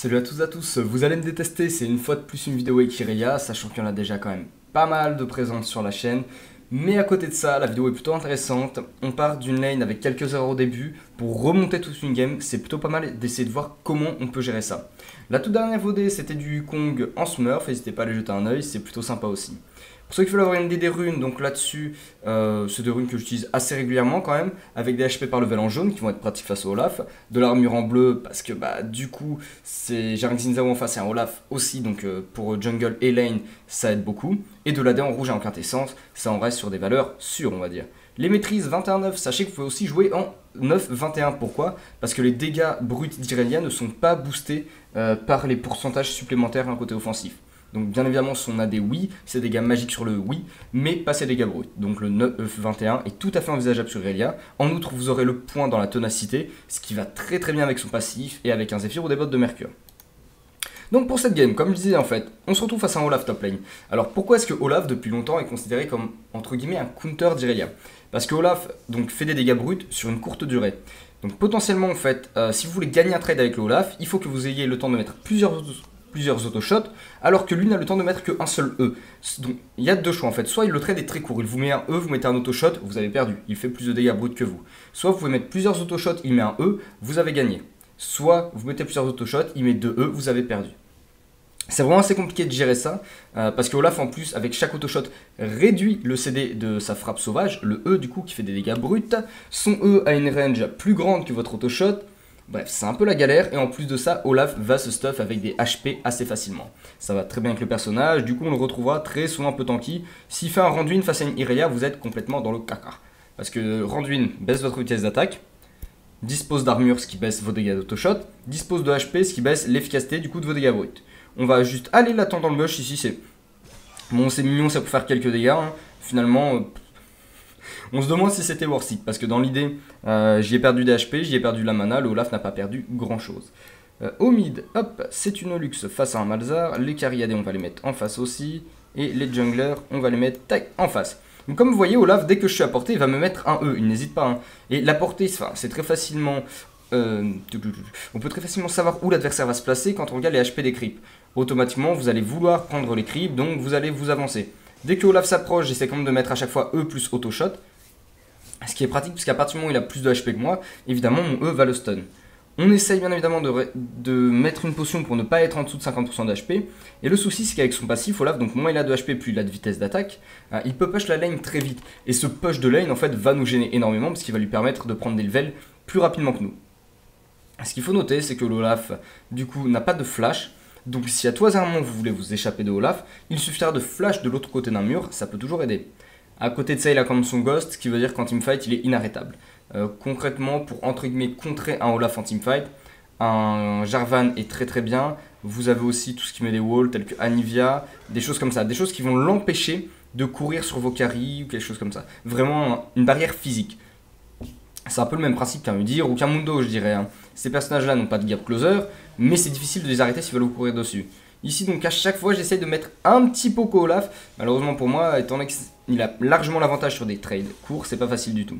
Salut à tous à tous, vous allez me détester, c'est une fois de plus une vidéo Ikiria, sachant qu'il y en a déjà quand même pas mal de présentes sur la chaîne. Mais à côté de ça, la vidéo est plutôt intéressante. On part d'une lane avec quelques erreurs au début pour remonter toute une game. C'est plutôt pas mal d'essayer de voir comment on peut gérer ça. La toute dernière VOD, c'était du Kong en Smurf. N'hésitez pas à aller jeter un oeil, c'est plutôt sympa aussi. Pour ceux qui veulent avoir une idée des runes, donc là-dessus, euh, c'est des runes que j'utilise assez régulièrement quand même, avec des HP par level en jaune qui vont être pratiques face au Olaf, de l'armure en bleu parce que bah du coup, c'est j'ai un Xinzao en face et un Olaf aussi, donc euh, pour jungle et lane, ça aide beaucoup, et de l'AD en rouge et en quintessence, ça en reste sur des valeurs sûres, on va dire. Les maîtrises 21-9, sachez que vous pouvez aussi jouer en 9-21. Pourquoi? Parce que les dégâts bruts d'Irelia ne sont pas boostés euh, par les pourcentages supplémentaires d'un côté offensif. Donc bien évidemment son AD oui, ses dégâts magiques sur le oui, mais pas ses dégâts bruts. Donc le 9-21 est tout à fait envisageable sur Irelia. En outre, vous aurez le point dans la tenacité, ce qui va très très bien avec son passif et avec un Zephyr ou des bottes de Mercure. Donc pour cette game, comme je disais en fait, on se retrouve face à un Olaf top lane. Alors pourquoi est-ce que Olaf depuis longtemps est considéré comme entre guillemets un counter d'Irelia? Parce que Olaf donc fait des dégâts bruts sur une courte durée. Donc potentiellement en fait, euh, si vous voulez gagner un trade avec le Olaf, il faut que vous ayez le temps de mettre plusieurs plusieurs autoshots, alors que lui n'a le temps de mettre qu'un seul E. Donc il y a deux choix en fait. Soit il le trade est très court, il vous met un E, vous mettez un autoshot, vous avez perdu, il fait plus de dégâts bruts que vous. Soit vous pouvez mettre plusieurs autoshots, il met un E, vous avez gagné. Soit vous mettez plusieurs autoshots, il met deux E, vous avez perdu. C'est vraiment assez compliqué de gérer ça, euh, parce que Olaf en plus, avec chaque autoshot, réduit le CD de sa frappe sauvage, le E du coup qui fait des dégâts bruts. Son E a une range plus grande que votre autoshot, Bref, c'est un peu la galère, et en plus de ça, Olaf va se stuff avec des HP assez facilement. Ça va très bien avec le personnage, du coup on le retrouvera très souvent un peu tanky. S'il fait un Randuin face à une Irelia, vous êtes complètement dans le caca. Parce que Randuin baisse votre vitesse d'attaque, dispose d'armure, ce qui baisse vos dégâts d'autoshot, dispose de HP, ce qui baisse l'efficacité du coup de vos dégâts bruts. On va juste aller l'attendre dans le bush, ici c'est... Bon, c'est mignon, ça peut faire quelques dégâts, hein. finalement... Euh, on se demande si c'était worth it, parce que dans l'idée, euh, j'y ai perdu des HP, j'y ai perdu la mana, le Olaf n'a pas perdu grand chose. Euh, au mid, hop, c'est une luxe face à un Malzar, les Cariadés on va les mettre en face aussi, et les junglers on va les mettre en face. Donc comme vous voyez, Olaf, dès que je suis à portée, il va me mettre un E, il n'hésite pas. Hein. Et la portée, c'est très facilement... Euh, on peut très facilement savoir où l'adversaire va se placer quand on regarde les HP des creeps. Automatiquement, vous allez vouloir prendre les creeps, donc vous allez vous avancer. Dès que Olaf s'approche, j'essaie quand même de mettre à chaque fois E plus auto shot. Ce qui est pratique, puisqu'à partir du moment où il a plus de HP que moi, évidemment, mon E va le stun. On essaye bien évidemment de, mettre une potion pour ne pas être en dessous de 50% d'HP. Et le souci, c'est qu'avec son passif, Olaf, donc moins il a de HP, plus il a de vitesse d'attaque, hein, il peut push la lane très vite. Et ce push de lane, en fait, va nous gêner énormément, parce qu'il va lui permettre de prendre des levels plus rapidement que nous. Ce qu'il faut noter, c'est que l'Olaf, du coup, n'a pas de flash. Donc si à toi hasardement vous voulez vous échapper de Olaf, il suffira de flash de l'autre côté d'un mur, ça peut toujours aider. À côté de ça, il a comme son Ghost, ce qui veut dire qu'en teamfight, il est inarrêtable. Euh, concrètement, pour entre guillemets contrer un Olaf en teamfight, un Jarvan est très très bien. Vous avez aussi tout ce qui met des walls, tels que Anivia, des choses comme ça. Des choses qui vont l'empêcher de courir sur vos carries ou quelque chose comme ça. Vraiment une barrière physique. C'est un peu le même principe qu'un Udir ou qu'un Mundo, je dirais. Hein. Ces personnages-là n'ont pas de gap closer, mais c'est difficile de les arrêter s'ils veulent vous courir dessus. Ici, donc, à chaque fois, j'essaye de mettre un petit Poco Olaf. Malheureusement pour moi, étant donné qu'il a largement l'avantage sur des trades courts, c'est pas facile du tout.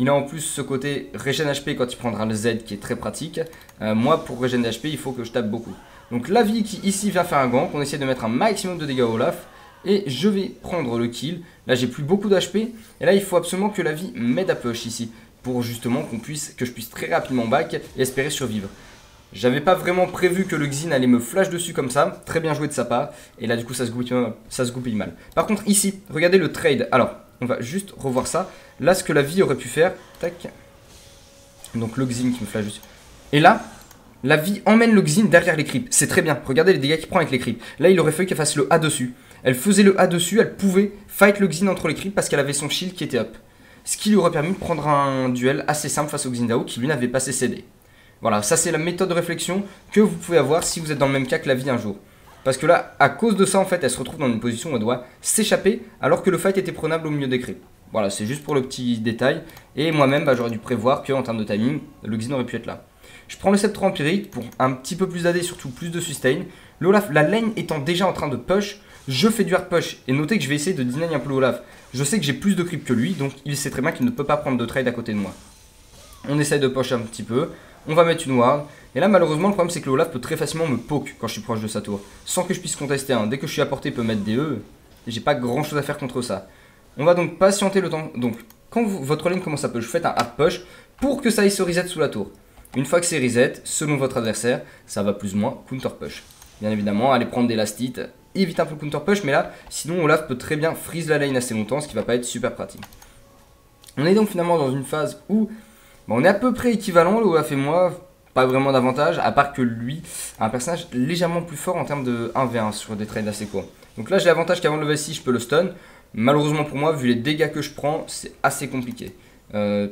Il a en plus ce côté régène HP quand il prendra le Z qui est très pratique. Euh, moi, pour régène HP, il faut que je tape beaucoup. Donc, la vie qui ici vient faire un gank, on essaie de mettre un maximum de dégâts à Olaf. Et je vais prendre le kill. Là, j'ai plus beaucoup d'HP. Et là, il faut absolument que la vie m'aide à push ici. Pour justement qu'on puisse, que je puisse très rapidement back et espérer survivre. J'avais pas vraiment prévu que le Xin allait me flash dessus comme ça. Très bien joué de sa part. Et là, du coup, ça se goupille, mal. Par contre, ici, regardez le trade. Alors, on va juste revoir ça. Là, ce que la vie aurait pu faire. Tac. Donc, le Xin qui me flash dessus. Et là, la vie emmène le Xin derrière les creeps. C'est très bien. Regardez les dégâts qu'il prend avec les creeps. Là, il aurait fallu qu'elle fasse le A dessus. Elle faisait le A dessus. Elle pouvait fight le Xin entre les creeps parce qu'elle avait son shield qui était up. Ce qui lui aurait permis de prendre un duel assez simple face au Dao qui lui n'avait pas cédé. Voilà, ça c'est la méthode de réflexion que vous pouvez avoir si vous êtes dans le même cas que la vie un jour. Parce que là, à cause de ça, en fait, elle se retrouve dans une position où elle doit s'échapper alors que le fight était prenable au milieu des. Voilà, c'est juste pour le petit détail. Et moi-même, bah, j'aurais dû prévoir qu'en termes de timing, le Xin aurait pu être là. Je prends le sceptre empirique pour un petit peu plus d'AD, surtout plus de sustain. L'Olaf, la lane étant déjà en train de push, je fais du hard push. Et notez que je vais essayer de deny un peu l'Olaf. Je sais que j'ai plus de creep que lui, donc il sait très bien qu'il ne peut pas prendre de trade à côté de moi. On essaye de push un petit peu. On va mettre une ward. Et là, malheureusement, le problème, c'est que le Olaf peut très facilement me poke quand je suis proche de sa tour. Sans que je puisse contester un. Dès que je suis à portée, il peut mettre des E. J'ai pas grand chose à faire contre ça. On va donc patienter le temps. Donc, quand votre lane commence à push, faites un hard push pour que ça aille se reset sous la tour. Une fois que c'est reset, selon votre adversaire, ça va plus ou moins counter push. Bien évidemment, allez prendre des lastites, évite un peu le counter push, mais là, sinon Olaf peut très bien freeze la lane assez longtemps, ce qui va pas être super pratique. On est donc finalement dans une phase où on est à peu près équivalent, le Olaf et moi, pas vraiment d'avantage, à part que lui a un personnage légèrement plus fort en termes de 1v1 sur des trades assez courts. Donc là, j'ai l'avantage qu'avant le level 6, je peux le stun. Malheureusement pour moi, vu les dégâts que je prends, c'est assez compliqué. Euh,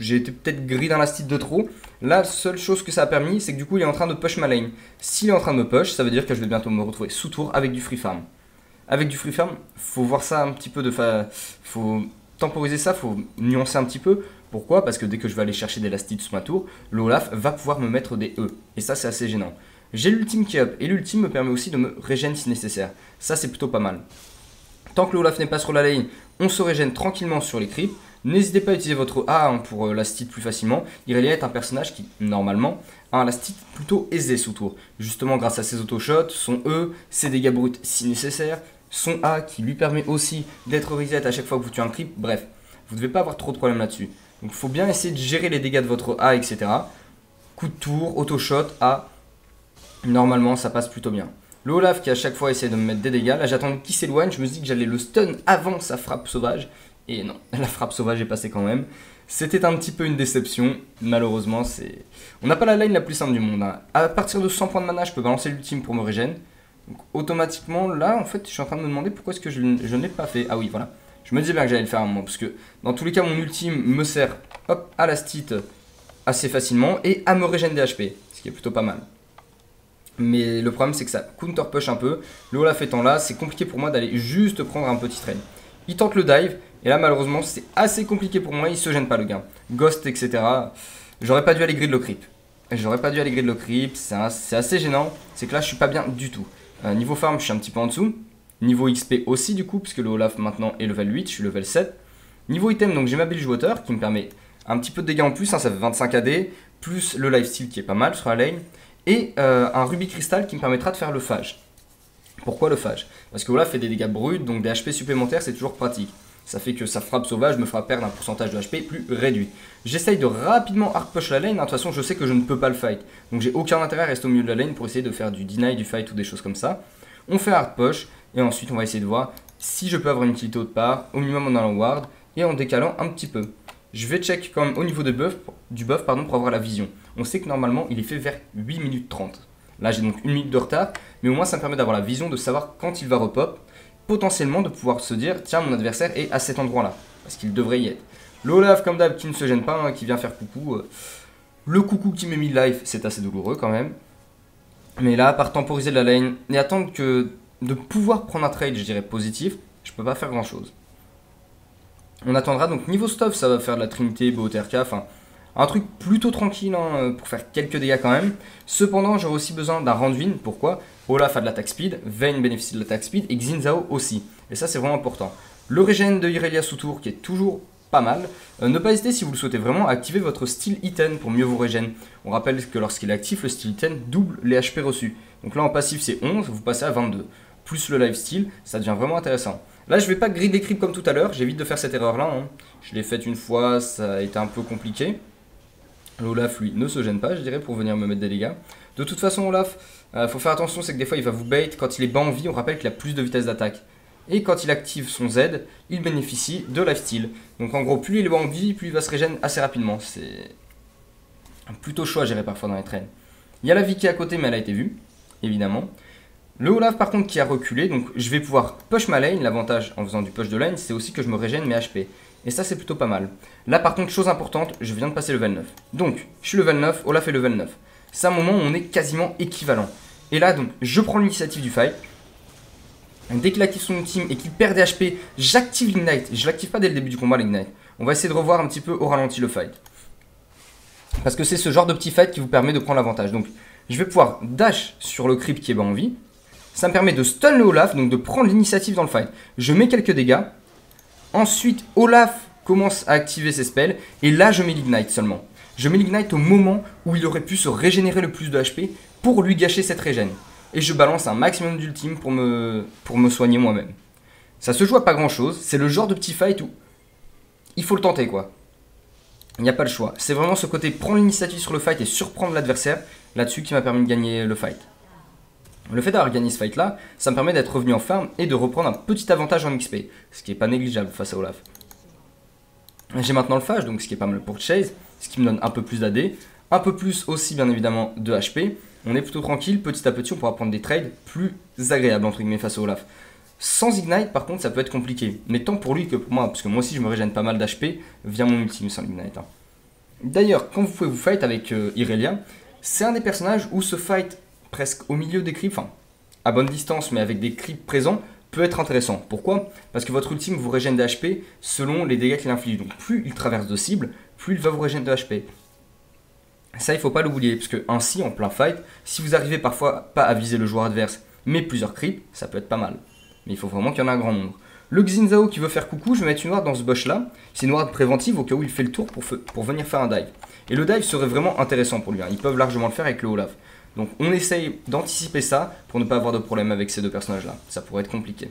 j'ai été peut-être gris dans la style de trop. La seule chose que ça a permis, c'est que du coup, il est en train de push ma lane. S'il est en train de me push, ça veut dire que je vais bientôt me retrouver sous tour avec du free farm. Avec du free farm, faut voir ça un petit peu de fa... faut temporiser ça, faut nuancer un petit peu. Pourquoi? Parce que dès que je vais aller chercher des lastites sous ma tour, l'Olaf va pouvoir me mettre des E. Et ça, c'est assez gênant. J'ai l'ultime qui up, et l'ultime me permet aussi de me régénérer si nécessaire. Ça, c'est plutôt pas mal. Tant que l'Olaf n'est pas sur la lane, on se régène tranquillement sur les creeps. N'hésitez pas à utiliser votre A hein, pour euh, plus facilement. Irelia est un personnage qui, normalement, a un lastite plutôt aisé sous tour. Justement grâce à ses auto-shots, son E, ses dégâts bruts si nécessaire, son A qui lui permet aussi d'être reset à chaque fois que vous tuez un creep. Bref, vous ne devez pas avoir trop de problèmes là-dessus. Donc il faut bien essayer de gérer les dégâts de votre A, etc. Coup de tour, auto-shot, A. Normalement, ça passe plutôt bien. Le Olaf qui à chaque fois essaie de me mettre des dégâts. Là, j'attends qu'il s'éloigne. Je me dit que j'allais le stun avant sa frappe sauvage. Et non, la frappe sauvage est passée quand même. C'était un petit peu une déception. Malheureusement, c'est. On n'a pas la line la plus simple du monde. Hein. À partir de 100 points de mana, je peux balancer l'ultime pour me régénérer. Donc, automatiquement, là, en fait, je suis en train de me demander pourquoi est-ce que je, je ne l'ai pas fait. Ah oui, voilà. Je me disais bien que j'allais le faire à un moment. Parce que dans tous les cas, mon ultime me sert à la stit assez facilement et à me régénérer des HP. Ce qui est plutôt pas mal. Mais le problème, c'est que ça counter push un peu. Le Olaf étant là, c'est compliqué pour moi d'aller juste prendre un petit train. Il tente le dive, et là, malheureusement, c'est assez compliqué pour moi. Il se gêne pas, le gars. Ghost, etc. J'aurais pas dû aller grid le creep. J'aurais pas dû aller grid le creep. C'est assez gênant. C'est que là, je suis pas bien du tout. Euh, niveau farm, je suis un petit peu en dessous. Niveau XP aussi, du coup, puisque le Olaf maintenant est level 8. Je suis level 7. Niveau item, donc j'ai ma Bilge Water qui me permet un petit peu de dégâts en plus. Hein, ça fait 25 AD. Plus le lifesteal qui est pas mal sur la lane et euh, un rubis cristal qui me permettra de faire le phage. Pourquoi le phage? Parce que Olaf fait des dégâts bruts, donc des HP supplémentaires, c'est toujours pratique. Ça fait que sa frappe sauvage me fera perdre un pourcentage de HP plus réduit. J'essaye de rapidement hard push la lane, hein. de toute façon je sais que je ne peux pas le fight. Donc j'ai aucun intérêt à rester au milieu de la lane pour essayer de faire du deny, du fight ou des choses comme ça. On fait hard push, et ensuite on va essayer de voir si je peux avoir une utilité autre part, au minimum en allant ward, et en décalant un petit peu. Je vais check quand même au niveau buff, du buff pardon, pour avoir la vision. On sait que normalement il est fait vers 8 minutes 30. Là j'ai donc une minute de retard, mais au moins ça me permet d'avoir la vision de savoir quand il va repop, potentiellement de pouvoir se dire tiens mon adversaire est à cet endroit là, parce qu'il devrait y être. L'Olaf comme d'hab qui ne se gêne pas, hein, qui vient faire coucou. Euh, le coucou qui m'est mis live, c'est assez douloureux quand même. Mais là, par temporiser la lane et attendre que de pouvoir prendre un trade, je dirais positif, je peux pas faire grand chose. On attendra donc niveau stuff, ça va faire de la Trinité, BOTRK, enfin un truc plutôt tranquille hein, pour faire quelques dégâts quand même. Cependant, j'aurai aussi besoin d'un Randuin. Pourquoi? Olaf a de l'attaque speed, Vayne bénéficie de l'attaque speed et Xinzao aussi. Et ça, c'est vraiment important. Le régène de Irelia sous tour qui est toujours pas mal. Euh, ne pas hésiter si vous le souhaitez vraiment à activer votre style Iten pour mieux vous régénérer. On rappelle que lorsqu'il est actif, le style Iten double les HP reçus. Donc là en passif c'est 11, vous passez à 22. Plus le lifesteal, ça devient vraiment intéressant. Là, je vais pas grid creeps comme tout à l'heure, j'évite de faire cette erreur-là. Hein. Je l'ai faite une fois, ça a été un peu compliqué. L'Olaf, lui, ne se gêne pas, je dirais, pour venir me mettre des dégâts. De toute façon, Olaf, euh, faut faire attention, c'est que des fois, il va vous bait. Quand il est bas en vie, on rappelle qu'il a plus de vitesse d'attaque. Et quand il active son Z, il bénéficie de lifesteal. Donc en gros, plus il est bas en vie, plus il va se régénérer assez rapidement. C'est plutôt chaud à gérer parfois dans les trains. Il y a la vie qui est à côté, mais elle a été vue, évidemment. Le Olaf par contre qui a reculé, donc je vais pouvoir push ma lane. L'avantage en faisant du push de lane, c'est aussi que je me régène mes HP. Et ça c'est plutôt pas mal. Là par contre, chose importante, je viens de passer level 9. Donc, je suis level 9, Olaf est level 9. C'est un moment où on est quasiment équivalent. Et là donc, je prends l'initiative du fight. Dès qu'il active son ultime et qu'il perd des HP, j'active l'ignite. Je l'active pas dès le début du combat l'ignite. On va essayer de revoir un petit peu au ralenti le fight. Parce que c'est ce genre de petit fight qui vous permet de prendre l'avantage. Donc, je vais pouvoir dash sur le creep qui est bas en vie. Ça me permet de stun le Olaf, donc de prendre l'initiative dans le fight. Je mets quelques dégâts. Ensuite, Olaf commence à activer ses spells. Et là, je mets l'ignite seulement. je mets l'ignite au moment où il aurait pu se régénérer le plus de HP pour lui gâcher cette régène. Et je balance un maximum d'ultime pour me, pour me soigner moi-même. Ça se joue à pas grand chose, c'est le genre de petit fight où il faut le tenter quoi. Il n'y a pas le choix. C'est vraiment ce côté prendre l'initiative sur le fight et surprendre l'adversaire là-dessus qui m'a permis de gagner le fight. Le fait d'avoir gagné ce fight là, ça me permet d'être revenu en farm et de reprendre un petit avantage en XP, ce qui est pas négligeable face à Olaf. J'ai maintenant le phage, donc ce qui est pas mal pour Chase, ce qui me donne un peu plus d'AD, un peu plus aussi bien évidemment de HP. On est plutôt tranquille, petit à petit on pourra prendre des trades plus agréables entre guillemets face à Olaf. Sans Ignite par contre ça peut être compliqué, mais tant pour lui que pour moi, parce que moi aussi je me régène pas mal d'HP via mon ultime sans Ignite. Hein. D'ailleurs, quand vous pouvez vous fight avec euh, Irelia, c'est un des personnages où ce fight presque au milieu des creeps, enfin à bonne distance mais avec des creeps présents, peut être intéressant. Pourquoi? Parce que votre ultime vous régène de HP selon les dégâts qu'il inflige. Donc plus il traverse de cible, plus il va vous régénérer de HP. Ça, il faut pas l'oublier, parce que ainsi, en plein fight, si vous arrivez parfois pas à viser le joueur adverse, mais plusieurs creeps, ça peut être pas mal. Mais il faut vraiment qu'il y en ait un grand nombre. Le Xinzao qui veut faire coucou, je vais mettre une ward dans ce bush là. C'est une ward préventive au cas où il fait le tour pour, pour venir faire un dive. Et le dive serait vraiment intéressant pour lui. Hein. Ils peuvent largement le faire avec le Olaf. Donc on essaye d'anticiper ça pour ne pas avoir de problème avec ces deux personnages là. Ça pourrait être compliqué.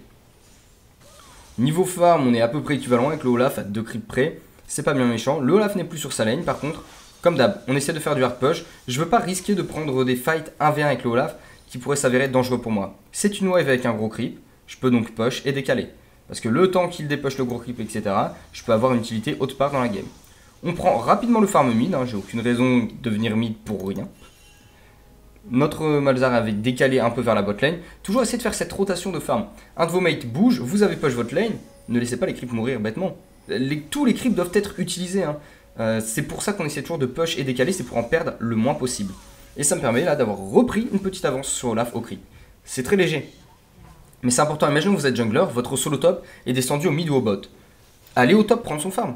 Niveau farm, on est à peu près équivalent avec le Olaf à deux creeps près. C'est pas bien méchant. Le Olaf n'est plus sur sa lane par contre. Comme d'hab, on essaie de faire du hard push. Je veux pas risquer de prendre des fights 1v1 avec le Olaf qui pourraient s'avérer dangereux pour moi. C'est une wave avec un gros creep. Je peux donc push et décaler. Parce que le temps qu'il dépush le gros creep, etc., je peux avoir une utilité haute part dans la game. On prend rapidement le farm mid, hein. j'ai aucune raison de venir mid pour rien. Notre Malzar avait décalé un peu vers la bot lane. Toujours essayer de faire cette rotation de farm. Un de vos mates bouge, vous avez push votre lane, ne laissez pas les creeps mourir bêtement. tous les creeps doivent être utilisés. Hein. Euh, c'est pour ça qu'on essaie toujours de push et décaler, c'est pour en perdre le moins possible. Et ça me permet là d'avoir repris une petite avance sur Olaf au creep. C'est très léger. Mais c'est important, imaginons que vous êtes jungler, votre solo top est descendu au mid ou au bot. Allez au top prendre son farm.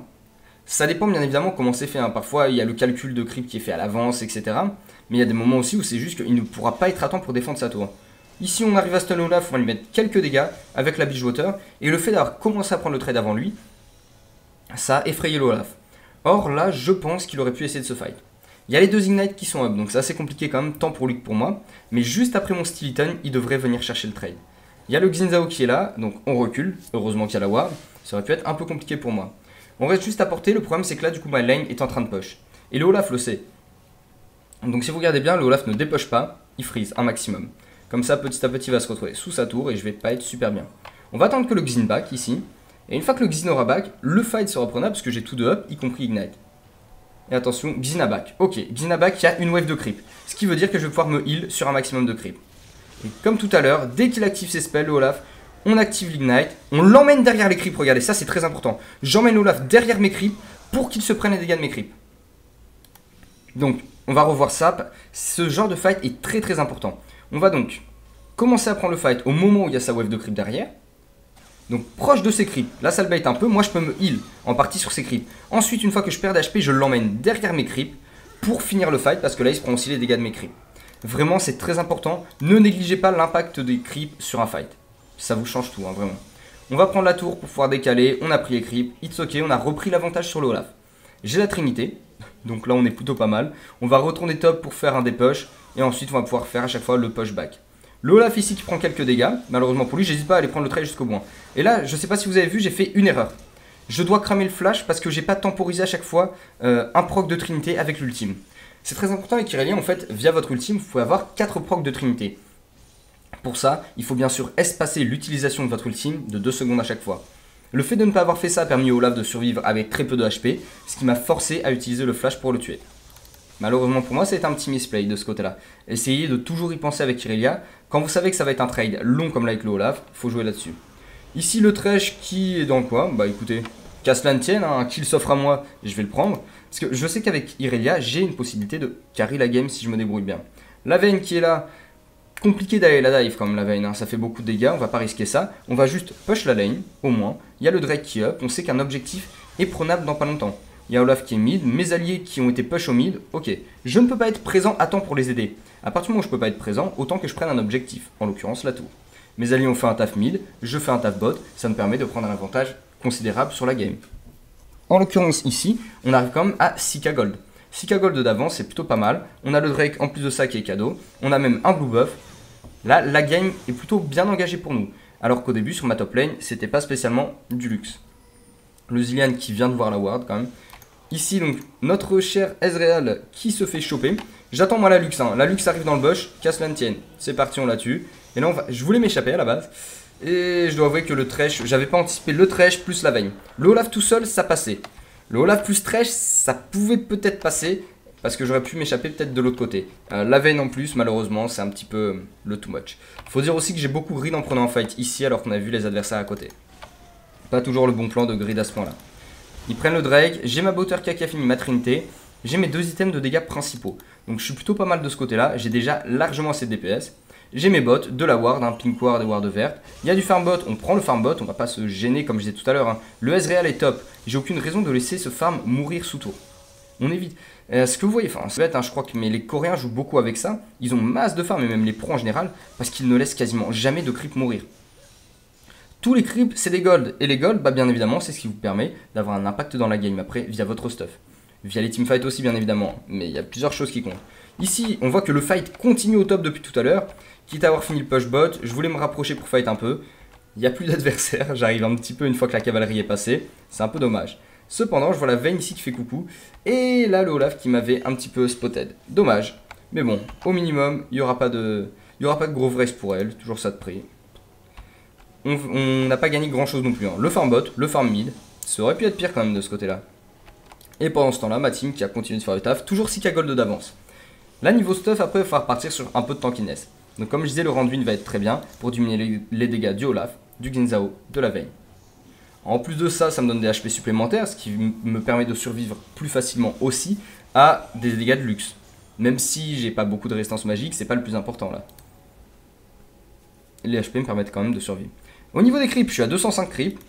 Ça dépend bien évidemment comment c'est fait. Hein. Parfois, il y a le calcul de creep qui est fait à l'avance, etc. Mais il y a des moments aussi où c'est juste qu'il ne pourra pas être à temps pour défendre sa tour. Ici, on arrive à stun Olaf, on va lui mettre quelques dégâts avec la Water. Et le fait d'avoir commencé à prendre le trade avant lui, ça a effrayé l'Olaf. Or, là, je pense qu'il aurait pu essayer de se fight. Il y a les deux Ignite qui sont up, donc c'est assez compliqué quand même, tant pour lui que pour moi. Mais juste après mon Stiliton, il devrait venir chercher le trade. Il y a le Xinzao qui est là, donc on recule. Heureusement qu'il y a la ward. Ça aurait pu être un peu compliqué pour moi. On reste juste à porter, le problème c'est que là du coup ma lane est en train de push. Et le Olaf le sait. Donc si vous regardez bien, le Olaf ne dépoche pas, il freeze un maximum. Comme ça petit à petit il va se retrouver sous sa tour et je vais pas être super bien. On va attendre que le Xin back ici. Et une fois que le Xin aura back, le fight sera prenable parce que j'ai tout de up, y compris Ignite. Et attention, Xin a back. Ok, Xin a back, il y a une wave de creep. Ce qui veut dire que je vais pouvoir me heal sur un maximum de creep. Et comme tout à l'heure, dès qu'il active ses spells, le Olaf, on active l'Ignite, on l'emmène derrière les creeps, regardez, ça c'est très important. J'emmène Olaf derrière mes creeps pour qu'il se prenne les dégâts de mes creeps. Donc, on va revoir ça. Ce genre de fight est très très important. On va donc commencer à prendre le fight au moment où il y a sa wave de creep derrière. Donc proche de ses creeps, là ça le bait un peu, moi je peux me heal en partie sur ses creeps. Ensuite une fois que je perds d'HP, je l'emmène derrière mes creeps pour finir le fight parce que là il se prend aussi les dégâts de mes creeps. Vraiment c'est très important, ne négligez pas l'impact des creeps sur un fight ça vous change tout, hein, vraiment. On va prendre la tour pour pouvoir décaler, on a pris les it's ok, on a repris l'avantage sur le Olaf. J'ai la Trinité, donc là on est plutôt pas mal. On va retourner top pour faire un des push, et ensuite on va pouvoir faire à chaque fois le push back. Le Olaf ici qui prend quelques dégâts, malheureusement pour lui, j'hésite pas à aller prendre le trait jusqu'au bout. Et là, je sais pas si vous avez vu, j'ai fait une erreur. Je dois cramer le flash parce que j'ai pas temporisé à chaque fois euh, un proc de Trinité avec l'ultime. C'est très important avec Irelia, en fait, via votre ultime, vous pouvez avoir 4 procs de Trinité. Pour ça, il faut bien sûr espacer l'utilisation de votre ultime de 2 secondes à chaque fois. Le fait de ne pas avoir fait ça a permis au Olaf de survivre avec très peu de HP, ce qui m'a forcé à utiliser le flash pour le tuer. Malheureusement pour moi, c'est un petit misplay de ce côté-là. Essayez de toujours y penser avec Irelia. Quand vous savez que ça va être un trade long comme là avec le Olaf, faut jouer là-dessus. Ici, le Thresh qui est dans quoi? Bah écoutez, qu'à cela tienne, hein, qu'il s'offre à moi, je vais le prendre. Parce que je sais qu'avec Irelia, j'ai une possibilité de carry la game si je me débrouille bien. La veine qui est là, compliqué d'aller la dive comme la veine, hein. ça fait beaucoup de dégâts, on va pas risquer ça. On va juste push la lane, au moins. Il y a le Drake qui est up, on sait qu'un objectif est prenable dans pas longtemps. Il y a Olaf qui est mid, mes alliés qui ont été push au mid, ok. Je ne peux pas être présent à temps pour les aider. À partir du moment où je peux pas être présent, autant que je prenne un objectif, en l'occurrence la tour. Mes alliés ont fait un taf mid, je fais un taf bot, ça me permet de prendre un avantage considérable sur la game. En l'occurrence ici, on arrive quand même à 6k gold. 6k gold d'avance, c'est plutôt pas mal. On a le Drake en plus de ça qui est cadeau. On a même un Blue Buff. Là, la game est plutôt bien engagée pour nous. Alors qu'au début, sur ma top lane, c'était pas spécialement du luxe. Le Zillian qui vient de voir la ward quand même. Ici, donc, notre cher Ezreal qui se fait choper. J'attends moi la luxe. Hein. La luxe arrive dans le bush. Casse la tienne. C'est parti, on la tue. Et là, je voulais m'échapper à la base. Et je dois avouer que le Thresh, j'avais pas anticipé le Thresh plus la veine. Le Olaf tout seul, ça passait. Le Olaf plus Thresh, ça pouvait peut-être passer. Parce que j'aurais pu m'échapper peut-être de l'autre côté. Euh, la veine en plus, malheureusement, c'est un petit peu euh, le too much. Faut dire aussi que j'ai beaucoup grid en prenant un fight ici alors qu'on a vu les adversaires à côté. Pas toujours le bon plan de grid à ce point-là. Ils prennent le Drake, j'ai ma Butter qui a fini ma Trinité, j'ai mes deux items de dégâts principaux. Donc je suis plutôt pas mal de ce côté-là, j'ai déjà largement assez de DPS. J'ai mes bots, de la ward, un pink ward et ward verte. Il y a du farm bot, on prend le farm bot, on va pas se gêner comme je disais tout à l'heure. Hein. Le Ezreal est top, j'ai aucune raison de laisser ce farm mourir sous tour. On évite. Ce que vous voyez, enfin c'est bête, hein, je crois que les Coréens jouent beaucoup avec ça. Ils ont masse de farm et même les pros en général parce qu'ils ne laissent quasiment jamais de creep mourir. Tous les creeps, c'est des golds. Et les golds, bah, bien évidemment, c'est ce qui vous permet d'avoir un impact dans la game après via votre stuff. Via les teamfights aussi, bien évidemment. Mais il y a plusieurs choses qui comptent. Ici, on voit que le fight continue au top depuis tout à l'heure. Quitte à avoir fini le push bot, je voulais me rapprocher pour fight un peu. Il n'y a plus d'adversaire, j'arrive un petit peu une fois que la cavalerie est passée. C'est un peu dommage. Cependant, je vois la veine ici qui fait coucou. Et là, le Olaf qui m'avait un petit peu spotted. Dommage. Mais bon, au minimum, il n'y aura, pas de... Pas de gros race pour elle. Toujours ça de prix. On n'a pas gagné grand chose non plus. Hein. Le farm bot, le farm mid. Ça aurait pu être pire quand même de ce côté-là. Et pendant ce temps-là, ma team qui a continué de faire le taf. Toujours 6k gold d'avance. Là, niveau stuff, après, il va falloir partir sur un peu de tankiness. Donc comme je disais, le rendu va être très bien pour diminuer les, dégâts du Olaf, du Ginzao, de la veille. En plus de ça, ça me donne des HP supplémentaires, ce qui me permet de survivre plus facilement aussi à des dégâts de luxe. Même si j'ai pas beaucoup de résistance magique, c'est pas le plus important là. Les HP me permettent quand même de survivre. Au niveau des creeps, je suis à 205 creeps.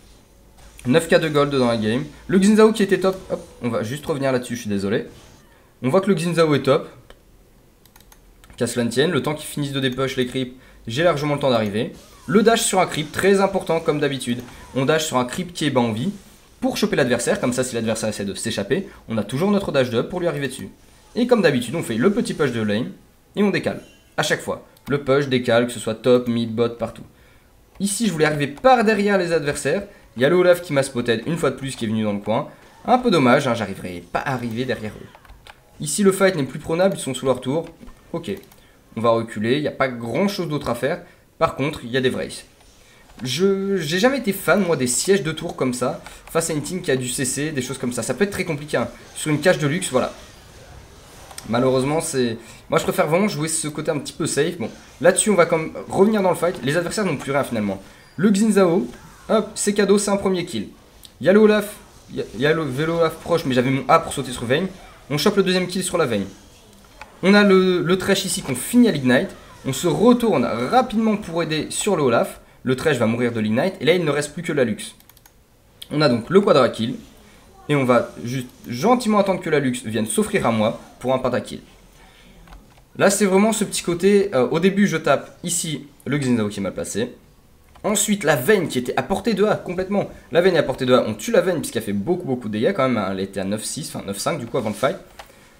9k de gold dans la game. Le Xinzao qui était top, hop, on va juste revenir là-dessus, je suis désolé. On voit que le Xinzao est top. Qu'à cela tienne, le temps qu'il finisse de dépush les creeps, j'ai largement le temps d'arriver. Le dash sur un creep, très important comme d'habitude. On dash sur un creep qui est bas en vie pour choper l'adversaire, comme ça si l'adversaire essaie de s'échapper, on a toujours notre dash d'up pour lui arriver dessus. Et comme d'habitude, on fait le petit push de lane et on décale. À chaque fois. Le push décale, que ce soit top, mid, bot, partout. Ici, je voulais arriver par derrière les adversaires. Il y a le Olaf qui m'a spotted une fois de plus qui est venu dans le coin. Un peu dommage, hein, j'arriverai pas à arriver derrière eux. Ici, le fight n'est plus prenable, ils sont sous leur tour. Ok, on va reculer, il n'y a pas grand chose d'autre à faire. Par contre, il y a des vrais. J'ai jamais été fan moi des sièges de tour comme ça face à une team qui a du CC, des choses comme ça. Ça peut être très compliqué. Hein. Sur une cage de luxe, voilà. Malheureusement, c'est moi je préfère vraiment jouer ce côté un petit peu safe. Bon, là-dessus on va comme revenir dans le fight. Les adversaires n'ont plus rien finalement. Le Xinzao, hop, c'est cadeau, c'est un premier kill. Il y a le Olaf, il y, le vélo proche, mais j'avais mon A pour sauter sur Vein. On chope le deuxième kill sur la Vein. On a le, le Trash ici qu'on finit à l'Ignite. On se retourne rapidement pour aider sur le Olaf. Le Trash va mourir de l'Ignite. Et là, il ne reste plus que la Lux. On a donc le Quadra Kill. Et on va juste gentiment attendre que la Lux vienne s'offrir à moi pour un pentakill. Là, c'est vraiment ce petit côté. Euh, au début, je tape ici le Xindao qui est mal placé. Ensuite, la veine qui était à portée de A complètement. La veine est à portée de A. On tue la veine puisqu'elle fait beaucoup, beaucoup de dégâts quand même. Hein. Elle était à 9-6, enfin 9-5 du coup avant le fight.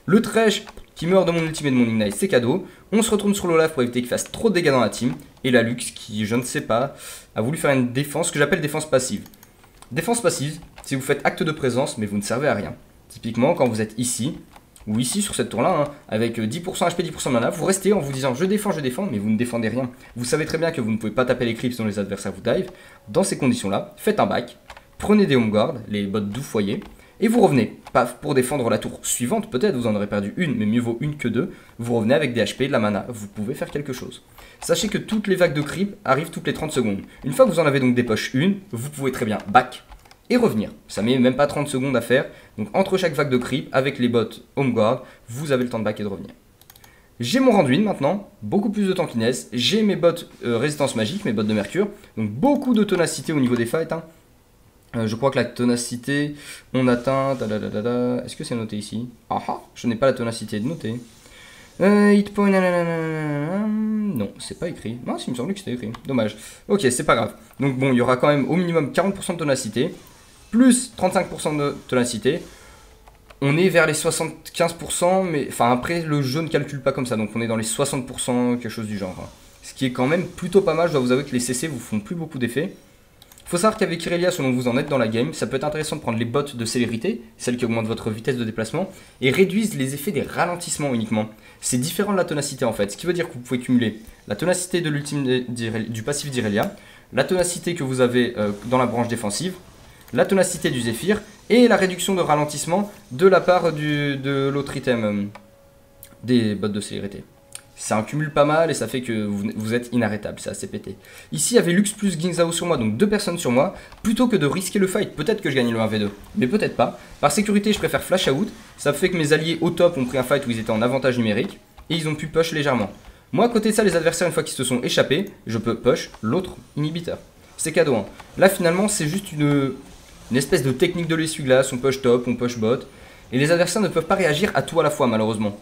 Le Trash qui meurt de mon ultimate de mon ignite, c'est cadeau. On se retourne sur l'Olaf pour éviter qu'il fasse trop de dégâts dans la team. Et la Lux qui, je ne sais pas, a voulu faire une défense que j'appelle défense passive. Défense passive, si vous faites acte de présence mais vous ne servez à rien. Typiquement, quand vous êtes ici, ou ici sur cette tour-là, hein, avec 10% HP, 10% mana, vous restez en vous disant je défends, je défends, mais vous ne défendez rien. Vous savez très bien que vous ne pouvez pas taper les creeps dont les adversaires vous dive. Dans ces conditions-là, faites un back, prenez des home guard, les bots du foyer, et vous revenez. Paf, pour défendre la tour suivante, peut-être vous en aurez perdu une, mais mieux vaut une que deux. Vous revenez avec des HP, de la mana, vous pouvez faire quelque chose. Sachez que toutes les vagues de creep arrivent toutes les 30 secondes. Une fois que vous en avez donc des poches une, vous pouvez très bien back et revenir. Ça met même pas 30 secondes à faire. Donc entre chaque vague de creep, avec les bots home guard, vous avez le temps de back et de revenir. J'ai mon Randuin maintenant, beaucoup plus de tankiness. J'ai mes bots euh, résistance magique, mes bots de mercure. Donc beaucoup de tonacité au niveau des fights. Hein. Euh, je crois que la tonacité, on atteint... Est-ce que c'est noté ici? Ah ah, je n'ai pas la tonacité de noter. Euh, hit point, non, c'est pas écrit. Non, il me semblait que c'était écrit. Dommage. Ok, c'est pas grave. Donc bon, il y aura quand même au minimum 40% de tonacité plus 35% de tonacité. on est vers les 75%, mais enfin après le jeu ne calcule pas comme ça, donc on est dans les 60%, quelque chose du genre. Hein. Ce qui est quand même plutôt pas mal, je dois vous avouer que les CC vous font plus beaucoup d'effets. Faut savoir qu'avec Irelia, selon vous en êtes dans la game, ça peut être intéressant de prendre les bottes de célérité, celles qui augmentent votre vitesse de déplacement, et réduisent les effets des ralentissements uniquement. C'est différent de la tonacité en fait, ce qui veut dire que vous pouvez cumuler la tonacité de l'ultime du passif d'Irelia, la tonacité que vous avez euh, dans la branche défensive, la tonacité du Zephyr, et la réduction de ralentissement de la part de l'autre item euh, des bottes de célérité ça en cumule pas mal et ça fait que vous, êtes inarrêtable, c'est assez pété. Ici, il y avait Lux plus Ginzao sur moi, donc deux personnes sur moi. Plutôt que de risquer le fight, peut-être que je gagne le 1v2, mais peut-être pas. Par sécurité, je préfère flash out. Ça fait que mes alliés au top ont pris un fight où ils étaient en avantage numérique et ils ont pu push légèrement. Moi, à côté de ça, les adversaires, une fois qu'ils se sont échappés, je peux push l'autre inhibiteur. C'est cadeau. Hein. Là, finalement, c'est juste une, une espèce de technique de l'essuie-glace. On push top, on push bot. Et les adversaires ne peuvent pas réagir à tout à la fois, malheureusement.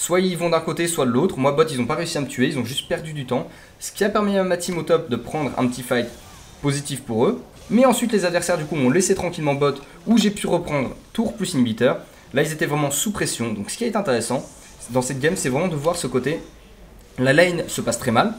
Soit ils vont d'un côté, soit de l'autre. Moi, bot, ils n'ont pas réussi à me tuer, ils ont juste perdu du temps. Ce qui a permis à ma team au top de prendre un petit fight positif pour eux. Mais ensuite, les adversaires, du coup, m'ont laissé tranquillement bot, où j'ai pu reprendre tour plus inhibiteur. Là, ils étaient vraiment sous pression. Donc, ce qui est intéressant dans cette game, c'est vraiment de voir ce côté. La lane se passe très mal.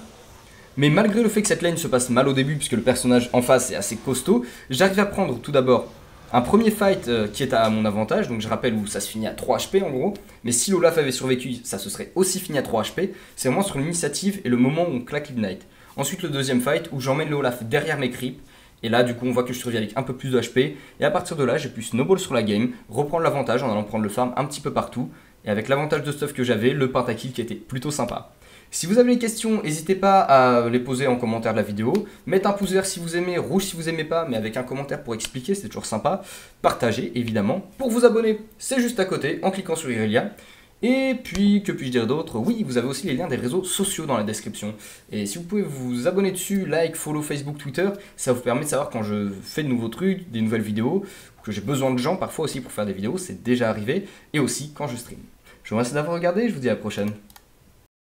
Mais malgré le fait que cette lane se passe mal au début, puisque le personnage en face est assez costaud, j'arrive à prendre tout d'abord un premier fight euh, qui est à mon avantage, donc je rappelle où ça se finit à 3 HP en gros, mais si l'Olaf avait survécu, ça se serait aussi fini à 3 HP, c'est vraiment sur l'initiative et le moment où on claque l'Ignite. Ensuite le deuxième fight où j'emmène le Olaf derrière mes creeps, et là du coup on voit que je survis avec un peu plus de HP, et à partir de là j'ai pu snowball sur la game, reprendre l'avantage en allant prendre le farm un petit peu partout, et avec l'avantage de stuff que j'avais, le pentakill qui était plutôt sympa. Si vous avez des questions, n'hésitez pas à les poser en commentaire de la vidéo. Mettez un pouce vert si vous aimez, rouge si vous aimez pas, mais avec un commentaire pour expliquer, c'est toujours sympa. Partagez évidemment. Pour vous abonner, c'est juste à côté en cliquant sur Irelia. Et puis, que puis-je dire d'autre? Oui, vous avez aussi les liens des réseaux sociaux dans la description. Et si vous pouvez vous abonner dessus, like, follow Facebook, Twitter, ça vous permet de savoir quand je fais de nouveaux trucs, des nouvelles vidéos, que j'ai besoin de gens parfois aussi pour faire des vidéos, c'est déjà arrivé, et aussi quand je stream. Je vous remercie d'avoir regardé, je vous dis à la prochaine.